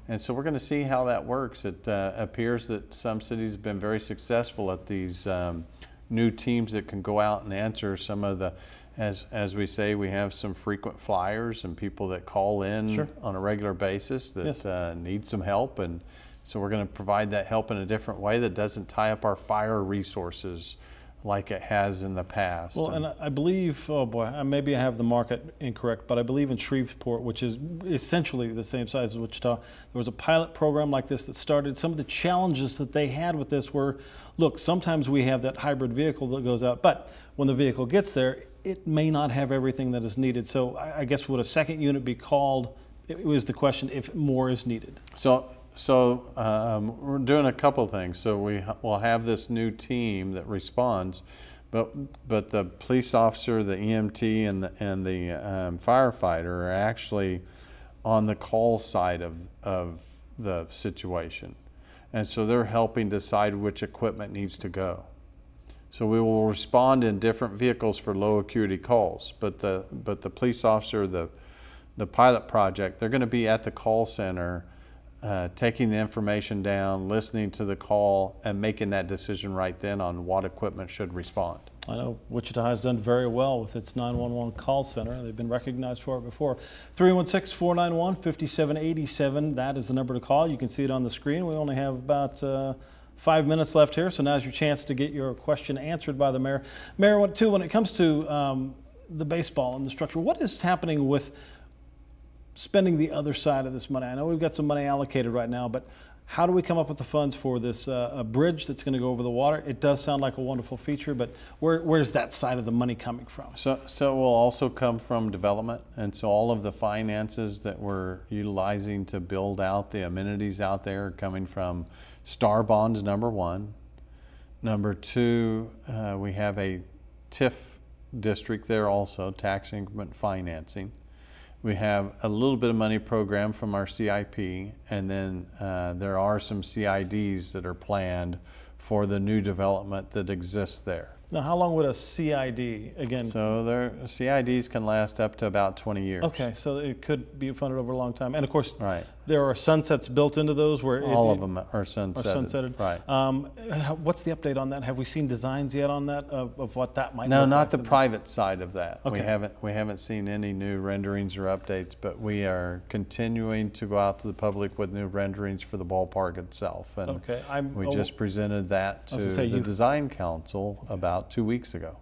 and so we're going to see how that works. It uh, appears that some cities have been very successful at these um, new teams that can go out and answer some of the, as, as we say, we have some frequent flyers and people that call in Sure. on a regular basis that Yes. uh, need some help. And so we're going to provide that help in a different way that doesn't tie up our fire resources like it has in the past. Well, and I- I believe, oh boy, maybe I have the market incorrect, but I believe in Shreveport, which is essentially the same size as Wichita, there was a pilot program like this that started. Some of the challenges that they had with this were, look, sometimes we have that hybrid vehicle that goes out, but when the vehicle gets there, it may not have everything that is needed. So I I guess would a second unit be called? It was the question if more is needed. So, so um, we're doing a couple things. So we will have this new team that responds, but but the police officer, the EMT, and the and the um, firefighter are actually on the call side of of the situation, and so they're helping decide which equipment needs to go. So we will respond in different vehicles for low acuity calls, but the but the police officer, the the pilot project, they're going to be at the call center, uh, taking the information down, listening to the call, and making that decision right then on what equipment should respond. I know Wichita has done very well with its 911 call center. They've been recognized for it before. 316 491 5787. That is the number to call. You can see it on the screen. We only have about uh, five minutes left here, so now's your chance to get your question answered by the mayor. Mayor, what, too, when it comes to um, the baseball and the structure, what is happening with spending the other side of this money? I know we've got some money allocated right now, but how do we come up with the funds for this uh, bridge that's going to go over the water? It does sound like a wonderful feature, but where, where's that side of the money coming from? So, so it will also come from development, and so all of the finances that we're utilizing to build out the amenities out there are coming from Star Bonds, number one. Number two, uh, we have a TIF district there also, tax increment financing. We have a little bit of money program from our CIP, and then uh, there are some CIDs that are planned for the new development that exists there. Now, how long would a CID again? So their CIDs can last up to about 20 years. Okay, so it could be funded over a long time, and of course, Right. There are sunsets built into those where it- All of them are sunsetted. Are sunsetted. Right. Um, what's the update on that? Have we seen designs yet on that of, of what that might? No, not like the private side of that. Okay. We haven't, we haven't seen any new renderings or updates, but we are continuing to go out to the public with new renderings for the ballpark itself. And Okay, I'm- we oh, just presented that to was gonna say, the you- design council about two weeks ago.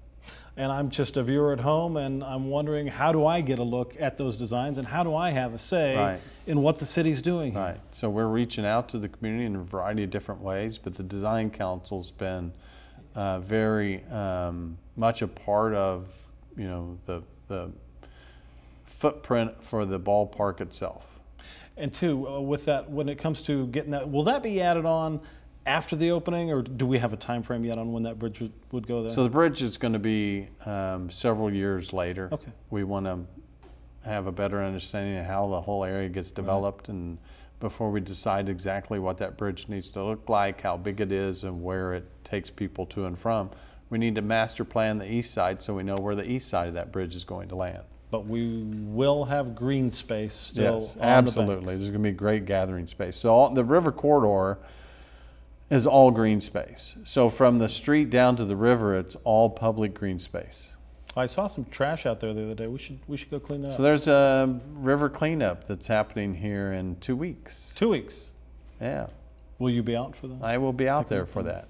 And I'm just a viewer at home, and I'm wondering how do I get a look at those designs, and how do I have a say Right. in what the city's doing? here? Right. So we're reaching out to the community in a variety of different ways, but the design council's been uh, very um, much a part of, you know, the the footprint for the ballpark itself. And two, uh, with that, when it comes to getting that, will that be added on after the opening, or do we have a time frame yet on when that bridge would, go there? So the bridge is going to be um, several years later. Okay. We want to have a better understanding of how the whole area gets developed and before we decide exactly what that bridge needs to look like, how big it is, and where it takes people to and from. We need to master plan the east side so we know where the east side of that bridge is going to land. but we will have green space still yes, absolutely. the. There's going to be great gathering space. So all, the river corridor is all green space. So from the street down to the river, it's all public green space. I saw some trash out there the other day. We should we should go clean that So up. there's a river cleanup that's happening here in two weeks. Two weeks. Yeah. Will you be out for that? I will be out there for that.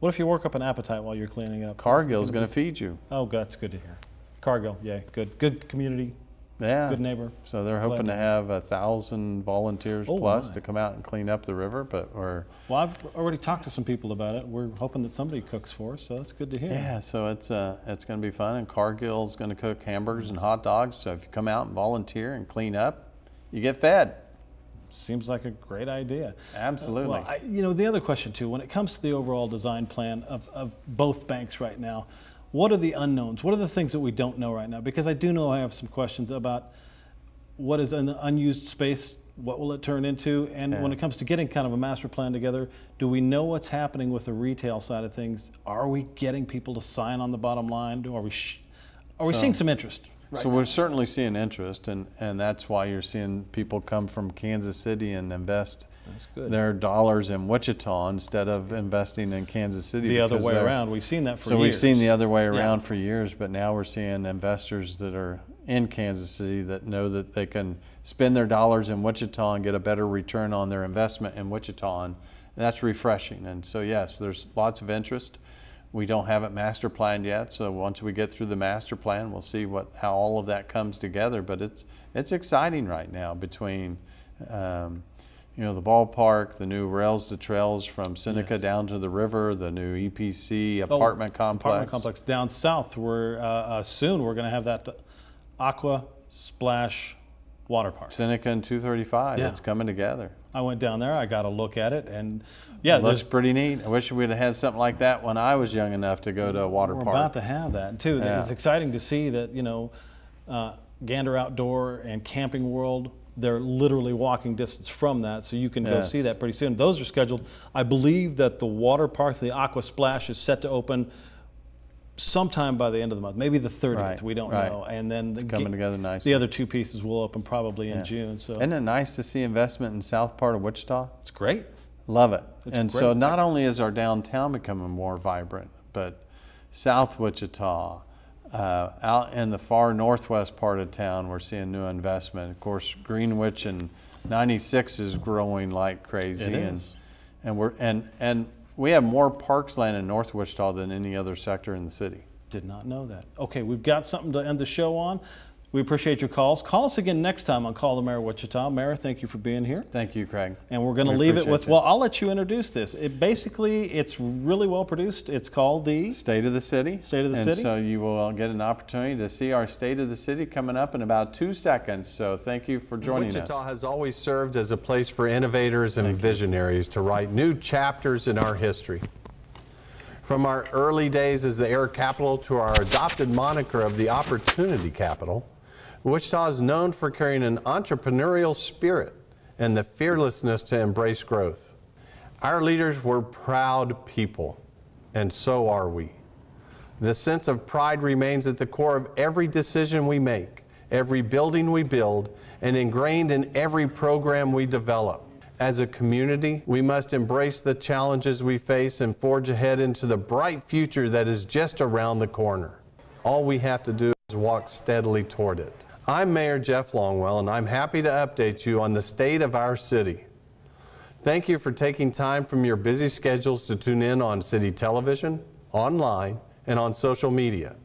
What if you work up an appetite while you're cleaning up? Cargill's Is going to feed you. Oh, that's good to hear. Cargill, yeah, good, good community. Yeah. Good neighbor. So they're hoping to have a thousand volunteers Oh, plus my. to come out and clean up the river, but we're Well, I've already talked to some people about it. We're hoping that somebody cooks for us, so that's good to hear. Yeah, so it's uh, it's going to be fun, and Cargill's going to cook hamburgers and hot dogs. So if you come out and volunteer and clean up, you get fed. Seems like a great idea. Absolutely. Well, I, you know, the other question too, when it comes to the overall design plan of, of both banks right now, what are the unknowns? What are the things that we don't know right now? Because I do know I have some questions about what is an unused space What will it turn into? And when it comes to getting kind of a master plan together, do we know what's happening with the retail side of things? Are we getting people to sign on the bottom line? Are we, sh- are we So- seeing some interest? right so now? we're certainly seeing interest, and, and that's why you're seeing people come from Kansas City and invest That's good. Their dollars in Wichita instead of investing in Kansas City. The other way around. We've seen that for so we've seen the other way Yeah. around for years, but now we're seeing investors that are in Kansas City that know that they can spend their dollars in Wichita and get a better return on their investment in Wichita, and that's refreshing. And so yes, there's lots of interest. We don't have it master planned yet, so once we get through the master plan, we'll see what how all of that comes together. But it's it's exciting right now between. Um, you know, the ballpark, the new rails to trails from Seneca down to the river, the new EPC Oh, apartment complex. Apartment complex down south. We're uh, uh, soon we're going to have that Aqua Splash Water Park. Seneca and 235, Yeah. it's coming together. I went down there. I got a look at it, and yeah, it looks pretty neat. I wish we'd have had something like that when I was young enough to go to a water we're park. about to have that too. Yeah. It's exciting to see that you know, uh, Gander Outdoor and Camping World. They're literally walking distance from that, so you can go see that pretty soon. Those are scheduled. I believe that the water park, the Aqua Splash, is set to open sometime by the end of the month, maybe the 30th. Right, we don't right. know. And then the, coming together nicely. The other two pieces will open probably in Yeah. June. So Isn't it nice to see investment in south part of Wichita? It's great. Love it. It's and so not only is our downtown becoming more vibrant, but South Wichita, uh, out in the far northwest part of town, we're seeing new investment. Of course, Greenwich and 96 is growing like crazy. It and, is. And we're and and we have more parks land in North Wichita than any other sector in the city. Did not know that. Okay, we've got something to end the show on. We appreciate your calls. Call us again next time on Call the Mayor of Wichita. Mayor, thank you for being here. Thank you, Craig. And we're going to We leave it with, you. well, I'll let you introduce this. It basically, it's really well produced. It's called the State of the City. State of the and City. so you will get an opportunity to see our State of the City coming up in about two seconds. So thank you for joining us. Wichita has always served as a place for innovators and visionaries to write new chapters in our history. From our early days as the air capital to our adopted moniker of the opportunity capital, Wichita is known for carrying an entrepreneurial spirit and the fearlessness to embrace growth. Our leaders were proud people, and so are we. The sense of pride remains at the core of every decision we make, every building we build, and ingrained in every program we develop. As a community, we must embrace the challenges we face and forge ahead into the bright future that is just around the corner. All we have to do is walk steadily toward it. I'm Mayor Jeff Longwell, and I'm happy to update you on the state of our city. Thank you for taking time from your busy schedules to tune in on city television, online, and on social media.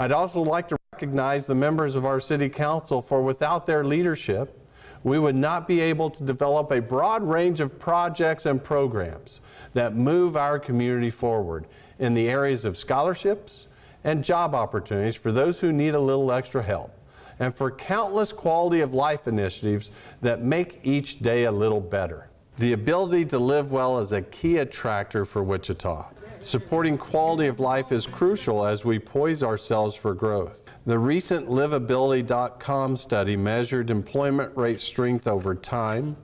I'd also like to recognize the members of our city council for without their leadership, we would not be able to develop a broad range of projects and programs that move our community forward in the areas of scholarships and job opportunities for those who need a little extra help, and for countless quality of life initiatives that make each day a little better. The ability to live well is a key attractor for Wichita. Supporting quality of life is crucial as we poise ourselves for growth. The recent Livability.com study measured employment rate strength over time,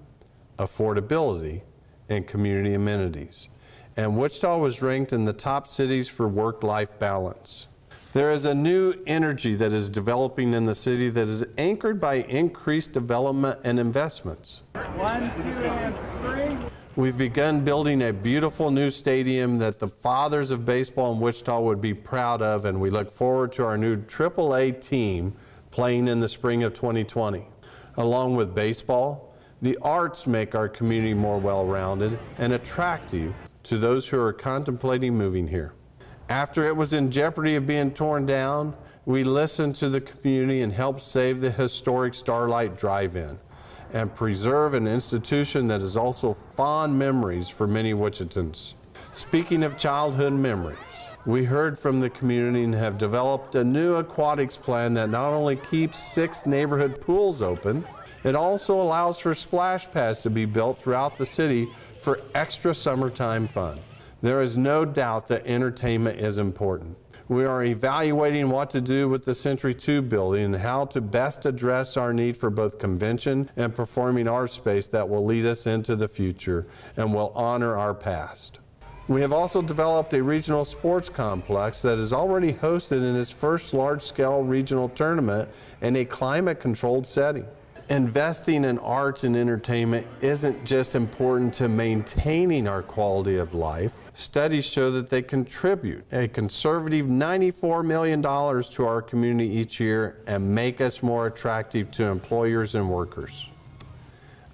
affordability, and community amenities. And Wichita was ranked in the top cities for work life balance. There is a new energy that is developing in the city that is anchored by increased development and investments. One, two, and three. We've begun building a beautiful new stadium that the fathers of baseball in Wichita would be proud of, and we look forward to our new AAA team playing in the spring of 2020. Along with baseball, the arts make our community more well rounded and attractive to those who are contemplating moving here. After it was in jeopardy of being torn down, we listened to the community and helped save the historic Starlite Drive In and preserve an institution that is also fond memories for many Wichitans. Speaking of childhood memories, we heard from the community and have developed a new aquatics plan that not only keeps six neighborhood pools open, it also allows for splash pads to be built throughout the city for extra summertime fun. There is no doubt that entertainment is important. We are evaluating what to do with the Century 2 building and how to best address our need for both convention and performing arts space that will lead us into the future and will honor our past. We have also developed a regional sports complex that is already hosted in its first large-scale regional tournament in a climate-controlled setting. Investing in arts and entertainment isn't just important to maintaining our quality of life. Studies show that they contribute a conservative $94 million to our community each year and make us more attractive to employers and workers.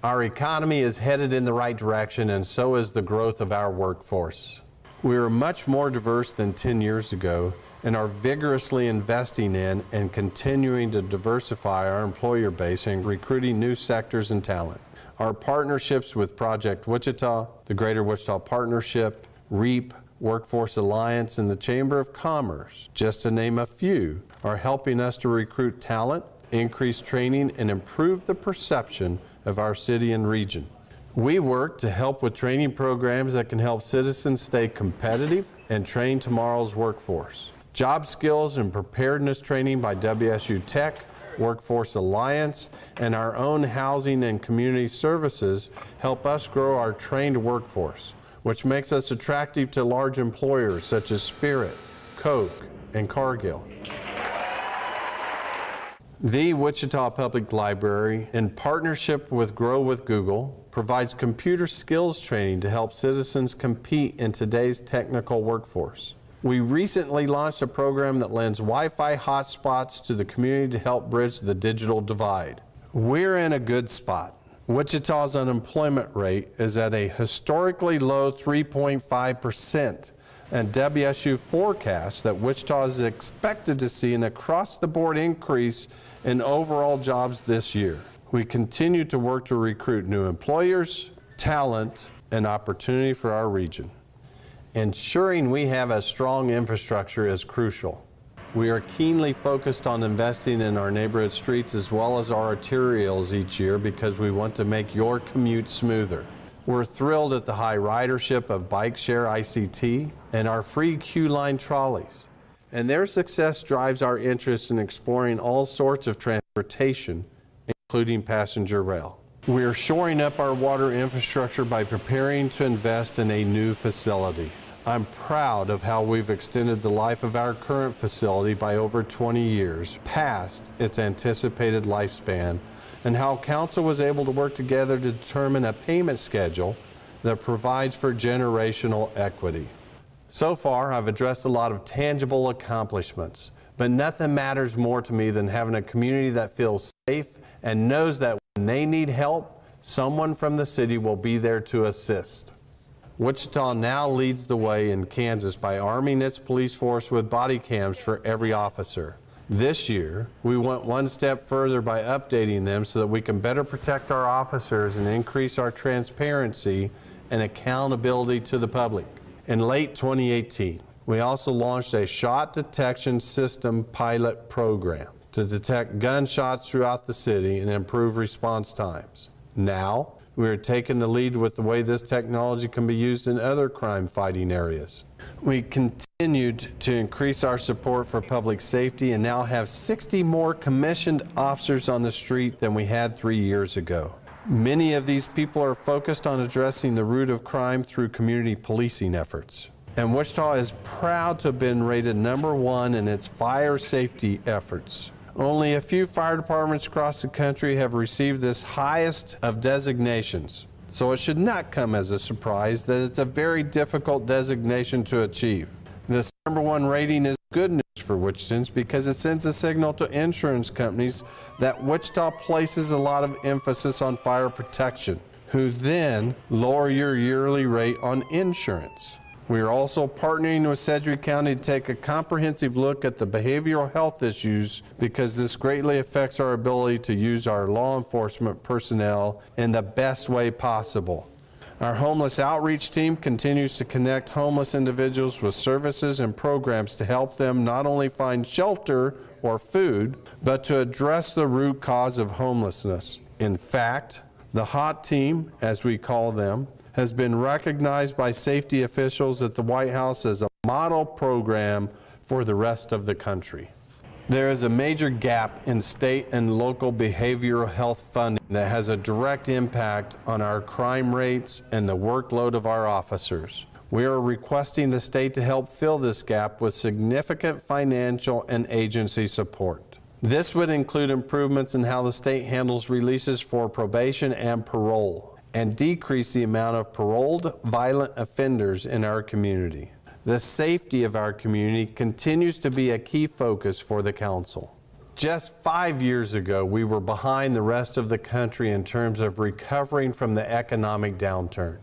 Our economy is headed in the right direction, and so is the growth of our workforce. We are much more diverse than 10 years ago and are vigorously investing in and continuing to diversify our employer base and recruiting new sectors and talent. Our partnerships with Project Wichita, the Greater Wichita Partnership, REAP, Workforce Alliance, and the Chamber of Commerce, just to name a few, are helping us to recruit talent, increase training, and improve the perception of our city and region. We work to help with training programs that can help citizens stay competitive and train tomorrow's workforce. Job skills and preparedness training by WSU Tech, Workforce Alliance, and our own housing and community services help us grow our trained workforce, which makes us attractive to large employers such as Spirit, Coke, and Cargill. The Wichita Public Library, in partnership with Grow with Google, provides computer skills training to help citizens compete in today's technical workforce. We recently launched a program that lends Wi-Fi hotspots to the community to help bridge the digital divide. We're in a good spot. Wichita's unemployment rate is at a historically low 3.5%, and WSU forecasts that Wichita is expected to see an across-the-board increase in overall jobs this year. We continue to work to recruit new employers, talent, and opportunity for our region. Ensuring we have a strong infrastructure is crucial. We are keenly focused on investing in our neighborhood streets as well as our arterials each year because we want to make your commute smoother. We're thrilled at the high ridership of Bike Share ICT and our free Q line trolleys. And their success drives our interest in exploring all sorts of transportation, including passenger rail. We are shoring up our water infrastructure by preparing to invest in a new facility. I'm proud of how we've extended the life of our current facility by over 20 years, past its anticipated lifespan, and how Council was able to work together to determine a payment schedule that provides for generational equity. So far, I've addressed a lot of tangible accomplishments, but nothing matters more to me than having a community that feels safe and knows that when they need help, someone from the city will be there to assist. Wichita now leads the way in Kansas by arming its police force with body cams for every officer. This year, we went one step further by updating them so that we can better protect our officers and increase our transparency and accountability to the public. In late 2018, we also launched a shot detection system pilot program to detect gunshots throughout the city and improve response times. Now, we are taking the lead with the way this technology can be used in other crime fighting areas. We continued to increase our support for public safety and now have 60 more commissioned officers on the street than we had three years ago. Many of these people are focused on addressing the root of crime through community policing efforts. And Wichita is proud to have been rated number one in its fire safety efforts. Only a few fire departments across the country have received this highest of designations, so it should not come as a surprise that it's a very difficult designation to achieve. This number one rating is good news for Wichitans because it sends a signal to insurance companies that Wichita places a lot of emphasis on fire protection, who then lower your yearly rate on insurance. We are also partnering with Sedgwick County to take a comprehensive look at the behavioral health issues because this greatly affects our ability to use our law enforcement personnel in the best way possible. Our homeless outreach team continues to connect homeless individuals with services and programs to help them not only find shelter or food, but to address the root cause of homelessness. In fact, the HOT team, as we call them, has been recognized by safety officials at the White House as a model program for the rest of the country. There is a major gap in state and local behavioral health funding that has a direct impact on our crime rates and the workload of our officers. We are requesting the state to help fill this gap with significant financial and agency support. This would include improvements in how the state handles releases for probation and parole and decrease the amount of paroled violent offenders in our community. The safety of our community continues to be a key focus for the Council. Just five years ago, we were behind the rest of the country in terms of recovering from the economic downturn.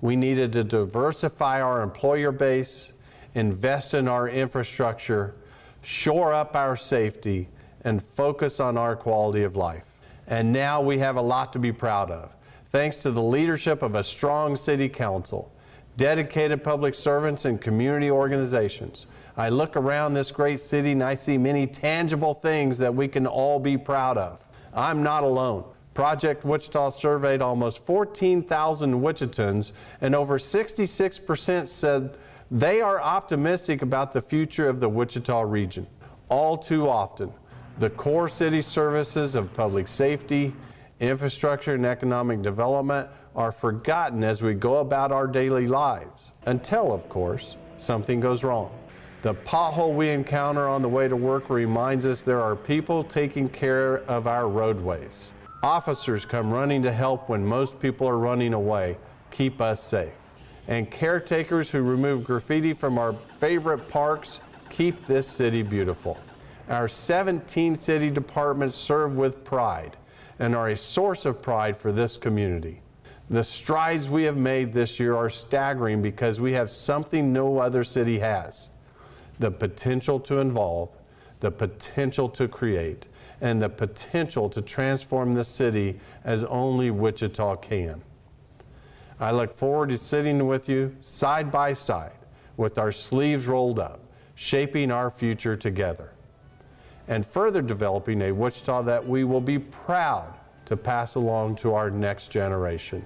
We needed to diversify our employer base, invest in our infrastructure, shore up our safety, and focus on our quality of life. And now we have a lot to be proud of. Thanks to the leadership of a strong City Council, dedicated public servants, and community organizations. I look around this great city and I see many tangible things that we can all be proud of. I'm not alone. Project Wichita surveyed almost 14,000 Wichitans, and over 66% said they are optimistic about the future of the Wichita region. All too often, the core city services of public safety, infrastructure, and economic development are forgotten as we go about our daily lives, until, of course, something goes wrong. The pothole we encounter on the way to work reminds us there are people taking care of our roadways. Officers come running to help when most people are running away, keep us safe. And caretakers who remove graffiti from our favorite parks keep this city beautiful. Our 17 city departments serve with pride and are a source of pride for this community. The strides we have made this year are staggering because we have something no other city has the potential to involve, the potential to create, and the potential to transform the city as only Wichita can. I look forward to sitting with you side by side with our sleeves rolled up, shaping our future together, and further developing a Wichita that we will be proud to pass along to our next generation.